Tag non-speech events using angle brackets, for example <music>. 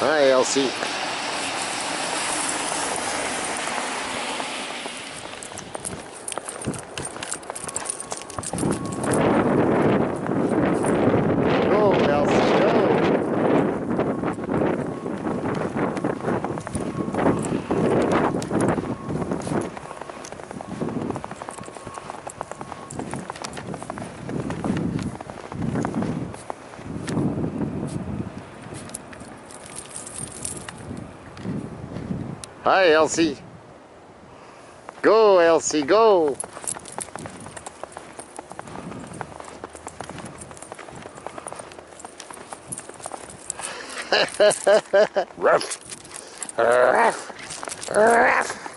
Hi, Elsie. Go, Elsie, go. Hi, Elsie. Go, Elsie, go. <laughs> Ruff. Ruff. Ruff.